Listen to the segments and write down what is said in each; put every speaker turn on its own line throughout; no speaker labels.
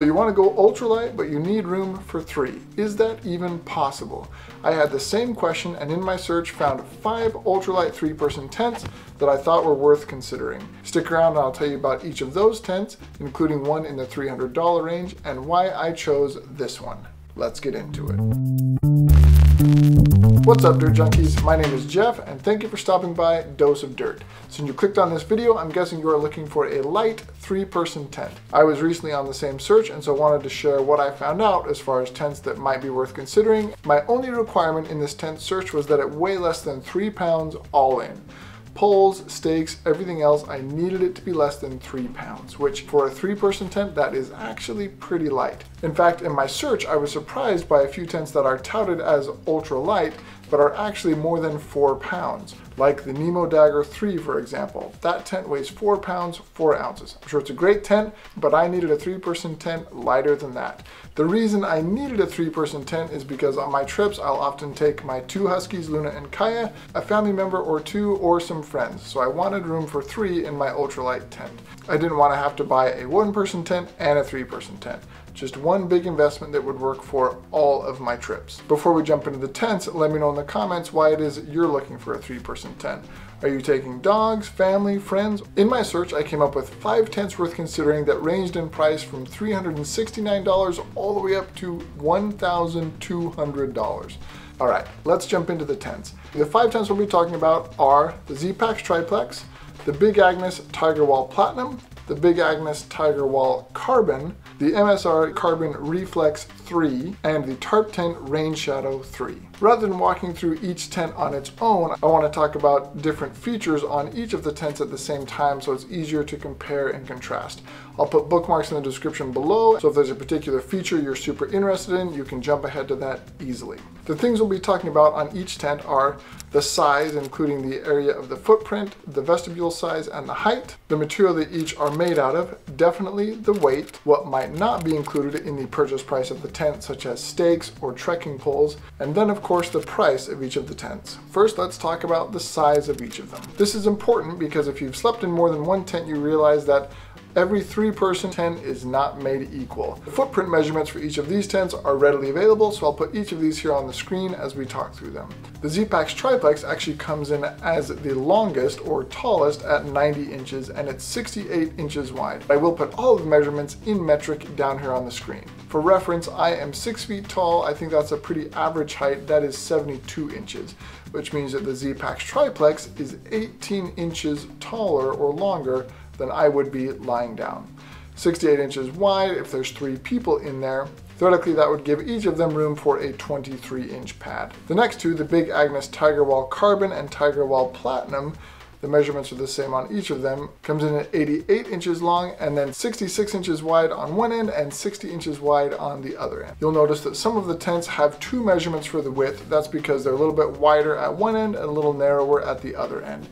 You want to go ultralight, but you need room for three. Is that even possible? I had the same question and in my search found five ultralight three person tents that I thought were worth considering. Stick around and I'll tell you about each of those tents, including one in the $300 range and why I chose this one. Let's get into it. What's up Dirt Junkies? My name is Jeff and thank you for stopping by Dose of Dirt. Since you clicked on this video, I'm guessing you are looking for a light three-person tent. I was recently on the same search and so wanted to share what I found out as far as tents that might be worth considering. My only requirement in this tent search was that it weigh less than three pounds all in poles, stakes, everything else, I needed it to be less than three pounds, which for a three person tent, that is actually pretty light. In fact, in my search, I was surprised by a few tents that are touted as ultra light, but are actually more than four pounds, like the Nemo Dagger 3, for example. That tent weighs four pounds, four ounces. I'm sure it's a great tent, but I needed a three person tent lighter than that. The reason I needed a three person tent is because on my trips, I'll often take my two Huskies, Luna and Kaya, a family member or two, or some friends. So I wanted room for three in my ultralight tent. I didn't want to have to buy a one person tent and a three person tent. Just one big investment that would work for all of my trips. Before we jump into the tents, let me know in the comments why it is you're looking for a three person tent. Are you taking dogs, family, friends? In my search, I came up with five tents worth considering that ranged in price from $369 all the way up to $1,200. All right, let's jump into the tents. The five tents we'll be talking about are the Zpacks Triplex, the Big Agnes Tiger Wall Platinum, the Big Agnes Tiger Wall Carbon, the MSR Carbon Reflex 3, and the Tarptent Rain Shadow 3. Rather than walking through each tent on its own, I want to talk about different features on each of the tents at the same time so it's easier to compare and contrast. I'll put bookmarks in the description below, so if there's a particular feature you're super interested in, you can jump ahead to that easily. The things we'll be talking about on each tent are the size, including the area of the footprint, the vestibule size, and the height, the material that each are made out of, definitely the weight, what might not be included in the purchase price of the tent, such as stakes or trekking poles, and then of course the price of each of the tents. First, let's talk about the size of each of them. This is important because if you've slept in more than one tent, you realize that Every three person tent is not made equal. The footprint measurements for each of these tents are readily available, so I'll put each of these here on the screen as we talk through them. The Zpacks Triplex actually comes in as the longest or tallest at 90 inches and it's 68 inches wide. I will put all of the measurements in metric down here on the screen. For reference, I am six feet tall. I think that's a pretty average height. That is 72 inches, which means that the Zpacks Triplex is 18 inches taller or longer than I would be lying down. 68 inches wide, if there's three people in there, theoretically that would give each of them room for a 23 inch pad. The next two, the Big Agnes Tiger Wall Carbon and Tiger Wall Platinum, the measurements are the same on each of them, comes in at 88 inches long and then 66 inches wide on one end and 60 inches wide on the other end. You'll notice that some of the tents have two measurements for the width. That's because they're a little bit wider at one end and a little narrower at the other end.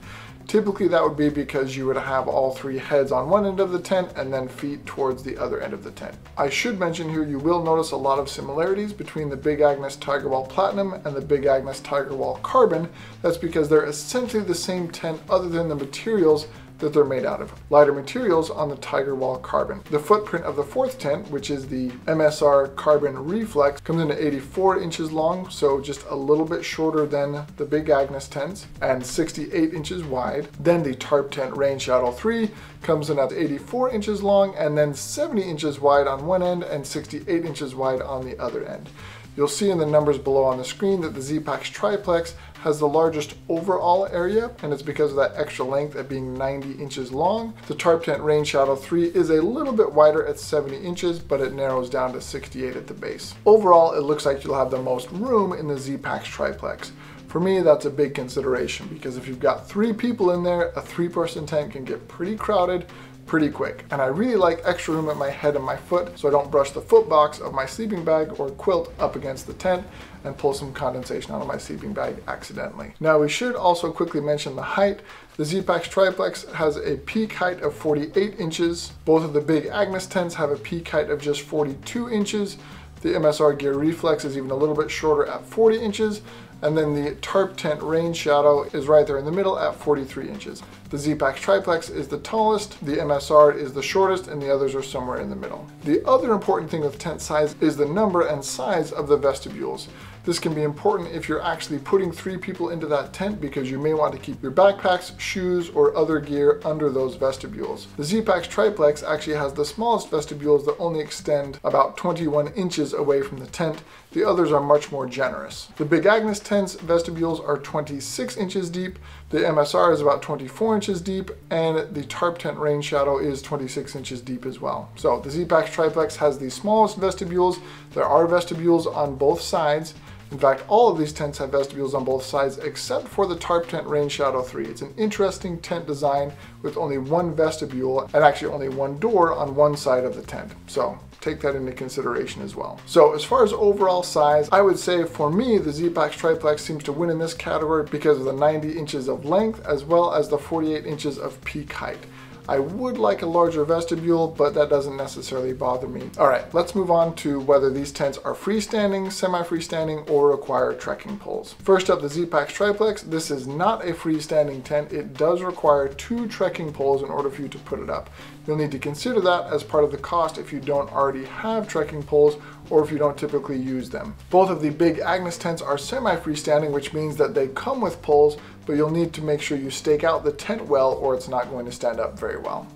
Typically that would be because you would have all three heads on one end of the tent and then feet towards the other end of the tent. I should mention here you will notice a lot of similarities between the Big Agnes Tiger Wall Platinum and the Big Agnes Tiger Wall Carbon. That's because they're essentially the same tent other than the materials that they're made out of. Lighter materials on the Tiger Wall Carbon. The footprint of the fourth tent, which is the MSR Carbon Reflex, comes in at 84 inches long, so just a little bit shorter than the Big Agnes tents, and 68 inches wide. Then the Tarptent Rain Shadow 3 comes in at 84 inches long, and then 70 inches wide on one end and 68 inches wide on the other end. You'll see in the numbers below on the screen that the Zpacks Triplex has the largest overall area, and it's because of that extra length at being 90 inches long. The Tarptent Rain Shadow 3 is a little bit wider at 70 inches, but it narrows down to 68 at the base. Overall, it looks like you'll have the most room in the Zpacks Triplex. For me, that's a big consideration because if you've got three people in there, a three person tent can get pretty crowded pretty quick. And I really like extra room at my head and my foot so I don't brush the foot box of my sleeping bag or quilt up against the tent and pull some condensation out of my sleeping bag accidentally. Now we should also quickly mention the height. The Zpacks Triplex has a peak height of 48 inches. Both of the big Agnes tents have a peak height of just 42 inches. The MSR Gear Reflex is even a little bit shorter at 40 inches, And then the Tarptent Rainshadow is right there in the middle at 43 inches. The Zpacks Triplex is the tallest, the MSR is the shortest, and the others are somewhere in the middle. The other important thing with tent size is the number and size of the vestibules. This can be important if you're actually putting three people into that tent because you may want to keep your backpacks, shoes, or other gear under those vestibules. The Zpacks Triplex actually has the smallest vestibules that only extend about 21 inches away from the tent. The others are much more generous. The Big Agnes tent's vestibules are 26 inches deep, the MSR is about 24 inches deep, and the Tarptent Rainshadow is 26 inches deep as well. So the Zpacks Triplex has the smallest vestibules. There are vestibules on both sides. In fact, all of these tents have vestibules on both sides except for the Tarptent Rain Shadow 3. It's an interesting tent design with only one vestibule and actually only one door on one side of the tent. So take that into consideration as well. So as far as overall size, I would say for me, the Zpacks Triplex seems to win in this category because of the 90 inches of length as well as the 48 inches of peak height. I would like a larger vestibule, but that doesn't necessarily bother me. All right, let's move on to whether these tents are freestanding, semi-freestanding, or require trekking poles. First up, the Zpacks Triplex. This is not a freestanding tent. It does require two trekking poles in order for you to put it up. You'll need to consider that as part of the cost if you don't already have trekking poles or if you don't typically use them. Both of the big Agnes tents are semi-freestanding, which means that they come with poles, but you'll need to make sure you stake out the tent well or it's not going to stand up very well.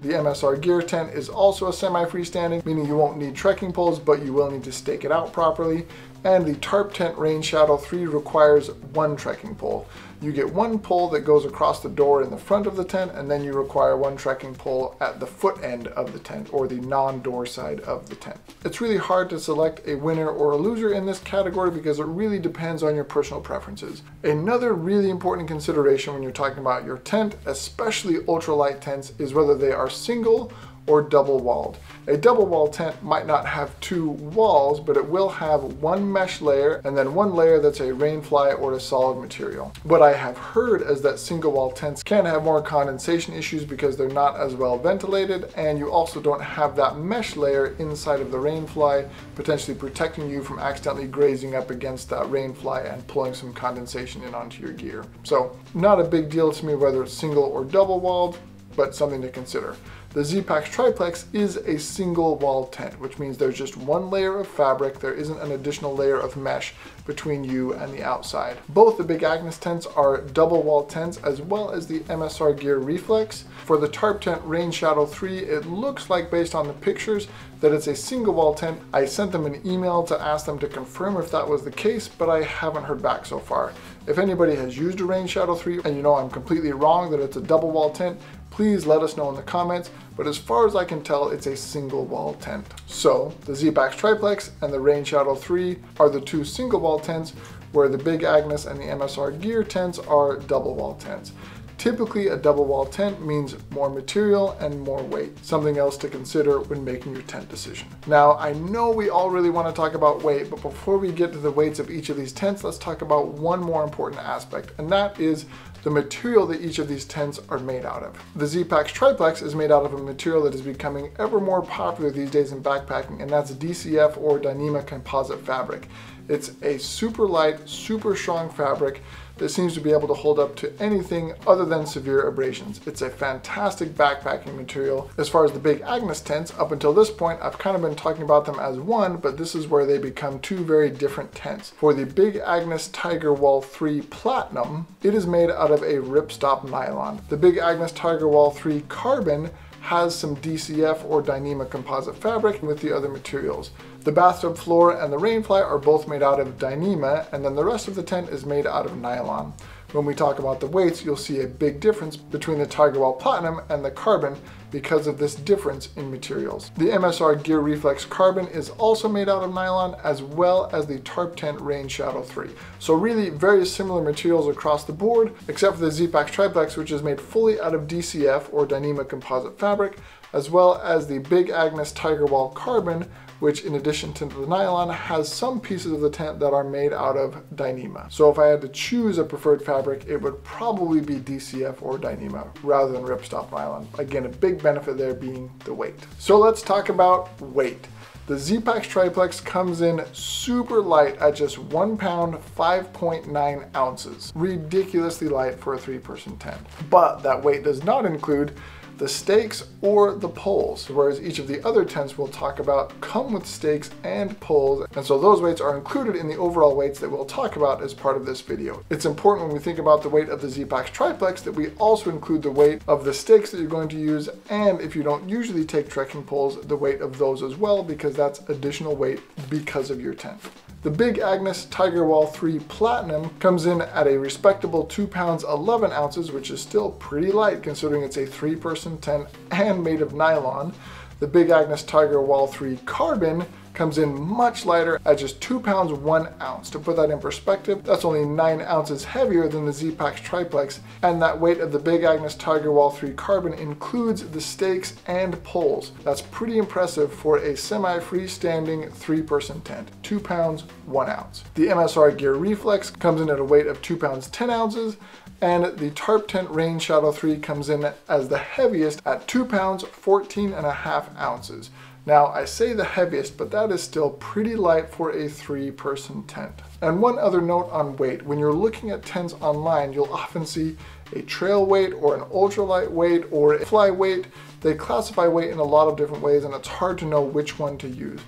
The MSR gear tent is also a semi-freestanding, meaning you won't need trekking poles, but you will need to stake it out properly and the Tarptent Rain Shadow 3 requires one trekking pole. You get one pole that goes across the door in the front of the tent, and then you require one trekking pole at the foot end of the tent, or the non-door side of the tent. It's really hard to select a winner or a loser in this category because it really depends on your personal preferences. Another really important consideration when you're talking about your tent, especially ultralight tents, is whether they are single or double walled. A double wall tent might not have two walls, but it will have one mesh layer and then one layer that's a rainfly or a solid material. What I have heard is that single wall tents can have more condensation issues because they're not as well ventilated and you also don't have that mesh layer inside of the rainfly potentially protecting you from accidentally grazing up against that rainfly and pulling some condensation in onto your gear. So not a big deal to me whether it's single or double walled, but something to consider. The Zpacks Triplex is a single wall tent, which means there's just one layer of fabric. There isn't an additional layer of mesh between you and the outside. Both the Big Agnes tents are double wall tents as well as the MSR Gear Reflex. For the Tarptent Rain Shadow 3, it looks like based on the pictures that it's a single wall tent. I sent them an email to ask them to confirm if that was the case, but I haven't heard back so far. If anybody has used a Rainshadow 3 and you know I'm completely wrong that it's a double wall tent, please let us know in the comments. But as far as I can tell, it's a single wall tent. So the Zpacks Triplex and the Rainshadow 3 are the two single wall tents, where the Big Agnes and the MSR Gear tents are double wall tents. Typically, a double wall tent means more material and more weight, something else to consider when making your tent decision. Now, I know we all really want to talk about weight, but before we get to the weights of each of these tents, let's talk about one more important aspect, and that is the material that each of these tents are made out of. The Zpacks Triplex is made out of a material that is becoming ever more popular these days in backpacking, and that's DCF or Dyneema composite fabric. It's a super light, super strong fabric that seems to be able to hold up to anything other than severe abrasions. It's a fantastic backpacking material. As far as the Big Agnes tents, up until this point, I've kind of been talking about them as one, but this is where they become two very different tents. For the Big Agnes Tiger Wall 3 Platinum, it is made out of a ripstop nylon. The Big Agnes Tiger Wall 3 Carbon has some DCF or Dyneema composite fabric with the other materials. The bathtub floor and the rainfly are both made out of Dyneema, and then the rest of the tent is made out of nylon. When we talk about the weights, you'll see a big difference between the Tigerwall Platinum and the Carbon because of this difference in materials. The MSR Gear Reflex Carbon is also made out of nylon as well as the Tarptent Rain Shadow 3. So really very similar materials across the board except for the Zpacks Triplex which is made fully out of DCF or Dyneema composite fabric as well as the Big Agnes Tigerwall Carbon which in addition to the nylon has some pieces of the tent that are made out of Dyneema. So if I had to choose a preferred fabric, it would probably be DCF or Dyneema rather than ripstop nylon. Again, a big benefit there being the weight. So let's talk about weight. The Zpacks Triplex comes in super light at just one pound, 5.9 ounces. Ridiculously light for a three person tent. But that weight does not include the stakes or the poles, whereas each of the other tents we'll talk about come with stakes and poles, and so those weights are included in the overall weights that we'll talk about as part of this video. It's important when we think about the weight of the Zpacks Triplex that we also include the weight of the stakes that you're going to use, and if you don't usually take trekking poles, the weight of those as well, because that's additional weight because of your tent. The Big Agnes Tiger Wall 3 Platinum comes in at a respectable 2 pounds 11 ounces, which is still pretty light considering it's a 3 person tent and made of nylon. The Big Agnes Tiger Wall 3 Carbon comes in much lighter at just 2 pounds 1 ounce. To put that in perspective, that's only 9 ounces heavier than the Zpacks Triplex, and that weight of the Big Agnes Tiger Wall 3 Carbon includes the stakes and poles. That's pretty impressive for a semi-freestanding 3-person tent. 2 pounds 1 ounce. The MSR Gear Reflex comes in at a weight of 2 pounds 10 ounces, and the Tarptent Rain Shadow 3 comes in as the heaviest at 2 pounds 14 and a half ounces. Now, I say the heaviest, but that is still pretty light for a three person tent. And one other note on weight, when you're looking at tents online, you'll often see a trail weight or an ultralight weight or a fly weight. They classify weight in a lot of different ways and it's hard to know which one to use.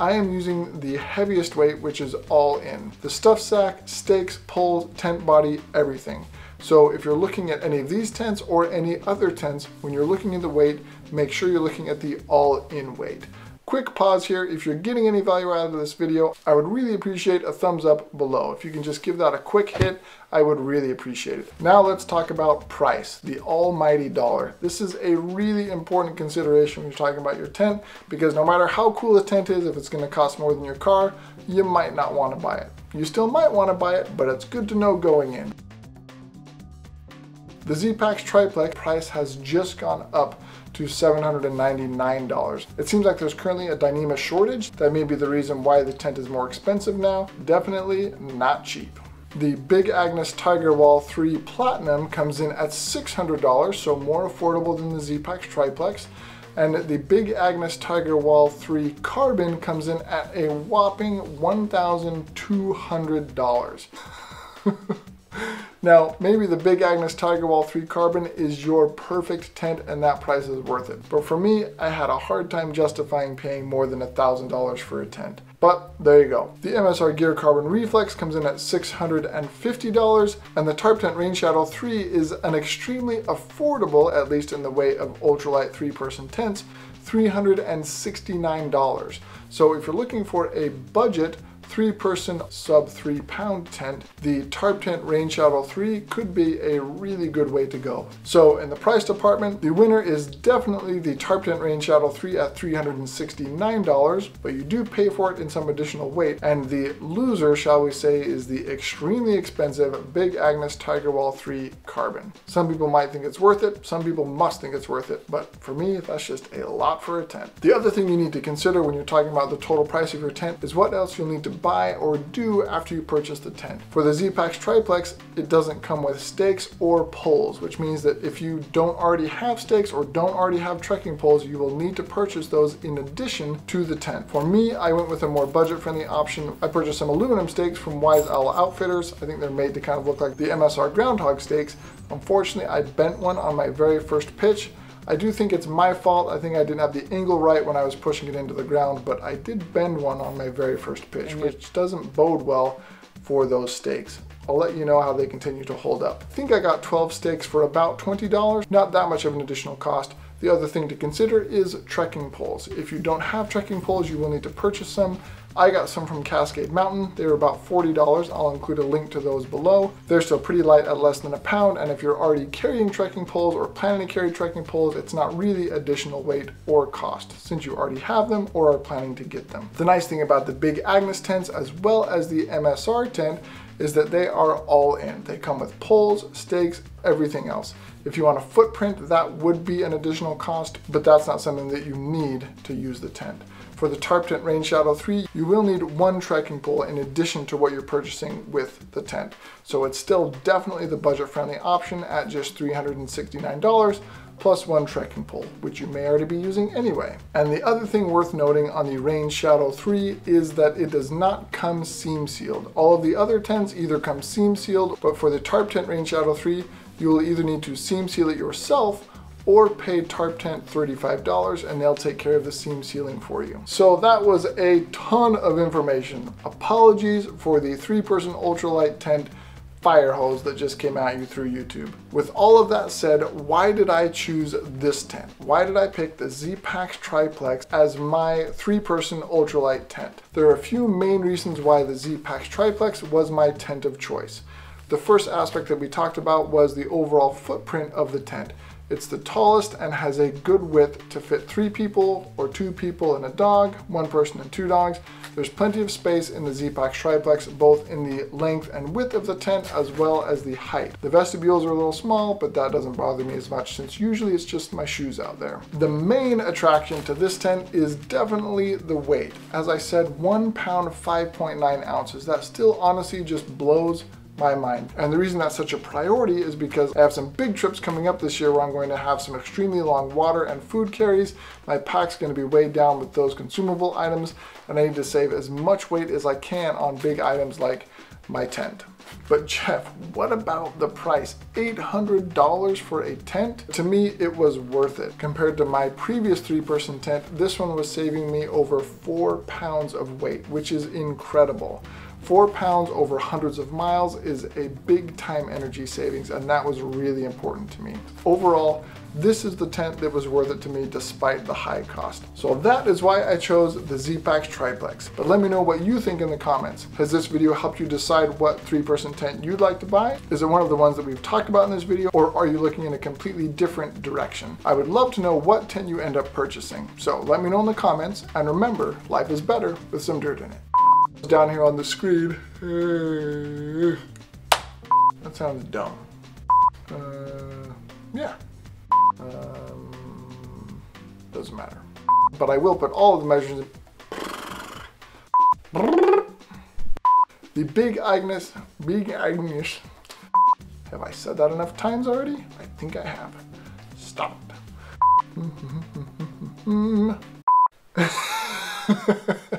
I am using the heaviest weight, which is all in. The stuff sack, stakes, poles, tent body, everything. So if you're looking at any of these tents or any other tents, when you're looking at the weight, make sure you're looking at the all-in weight. Quick pause here. If you're getting any value out of this video, I would really appreciate a thumbs up below. If you can just give that a quick hit, I would really appreciate it. Now let's talk about price, the almighty dollar. This is a really important consideration when you're talking about your tent because no matter how cool the tent is, if it's gonna cost more than your car, you might not wanna buy it. You still might wanna buy it, but it's good to know going in. The Zpacks Triplex price has just gone up to $799. It seems like there's currently a Dyneema shortage. That may be the reason why the tent is more expensive now. Definitely not cheap. The Big Agnes Tiger Wall 3 Platinum comes in at $600, so more affordable than the Zpacks Triplex. And the Big Agnes Tiger Wall 3 Carbon comes in at a whopping $1,200. Now, maybe the Big Agnes Tiger Wall 3 Carbon is your perfect tent and that price is worth it. But for me, I had a hard time justifying paying more than $1,000 for a tent. But there you go. The MSR Gear Carbon Reflex comes in at $650 and the Tarptent Rain Shadow 3 is an extremely affordable, at least in the way of ultralight three person tents, $369. So if you're looking for a budget three person sub three pound tent, the Tarptent Rain Shadow 3 could be a really good way to go. So in the price department, the winner is definitely the Tarptent Rain Shadow 3 at $369, but you do pay for it in some additional weight. And the loser, shall we say, is the extremely expensive Big Agnes Tiger Wall 3 Carbon. Some people might think it's worth it, some people must think it's worth it, but for me, that's just a lot for a tent. The other thing you need to consider when you're talking about the total price of your tent is what else you'll need to buy or do after you purchase the tent. For the Zpacks Triplex, it doesn't come with stakes or poles, which means that if you don't already have stakes or don't already have trekking poles, you will need to purchase those in addition to the tent. For me, I went with a more budget-friendly option. I purchased some aluminum stakes from Wise Owl Outfitters. I think they're made to kind of look like the MSR Groundhog stakes. Unfortunately, I bent one on my very first pitch. I do think it's my fault. I think I didn't have the angle right when I was pushing it into the ground, but I did bend one on my very first pitch, which doesn't bode well for those stakes. I'll let you know how they continue to hold up. I think I got 12 stakes for about $20, not that much of an additional cost. The other thing to consider is trekking poles. If you don't have trekking poles, you will need to purchase some. I got some from Cascade Mountain. They were about $40. I'll include a link to those below. They're still pretty light at less than a pound, and if you're already carrying trekking poles or planning to carry trekking poles, it's not really additional weight or cost, since you already have them or are planning to get them. The nice thing about the Big Agnes tents, as well as the MSR tent, is that they are all in. They come with poles, stakes, everything else. If you want a footprint, that would be an additional cost, but that's not something that you need to use the tent. For the Tarptent Rain Shadow 3, you will need one trekking pole in addition to what you're purchasing with the tent. So it's still definitely the budget-friendly option at just $369, plus one trekking pole, which you may already be using anyway. And the other thing worth noting on the Rainshadow 3 is that it does not come seam sealed. All of the other tents either come seam sealed, but for the Tarptent Rain Shadow 3, you will either need to seam seal it yourself or pay Tarptent $35 and they'll take care of the seam sealing for you. So that was a ton of information. Apologies for the three person ultralight tent fire hose that just came at you through YouTube. With all of that said, why did I choose this tent? Why did I pick the Zpacks Triplex as my three-person ultralight tent? There are a few main reasons why the Zpacks Triplex was my tent of choice. The first aspect that we talked about was the overall footprint of the tent. It's the tallest and has a good width to fit three people or two people and a dog, one person and two dogs. There's plenty of space in the Zpacks Triplex, both in the length and width of the tent as well as the height. The vestibules are a little small, but that doesn't bother me as much since usually it's just my shoes out there. The main attraction to this tent is definitely the weight. As I said, one pound 5.9 ounces. That still honestly just blows my mind. And the reason that's such a priority is because I have some big trips coming up this year where I'm going to have some extremely long water and food carries. My pack's going to be weighed down with those consumable items and I need to save as much weight as I can on big items like my tent. But Jeff, what about the price? $800 for a tent? To me, it was worth it. Compared to my previous three person tent, this one was saving me over four pounds of weight, which is incredible. Four pounds over hundreds of miles is a big time energy savings and that was really important to me. Overall, this is the tent that was worth it to me despite the high cost. So that is why I chose the Zpacks Triplex. But let me know what you think in the comments. Has this video helped you decide what three person tent you'd like to buy? Is it one of the ones that we've talked about in this video or are you looking in a completely different direction? I would love to know what tent you end up purchasing. So let me know in the comments and remember, life is better with some dirt in it down here on the screen. That sounds dumb. Uh, yeah. Um, doesn't matter. But I will put all the measures. The Big Agnes, Big Agnes. Have I said that enough times already? I think I have. Stop.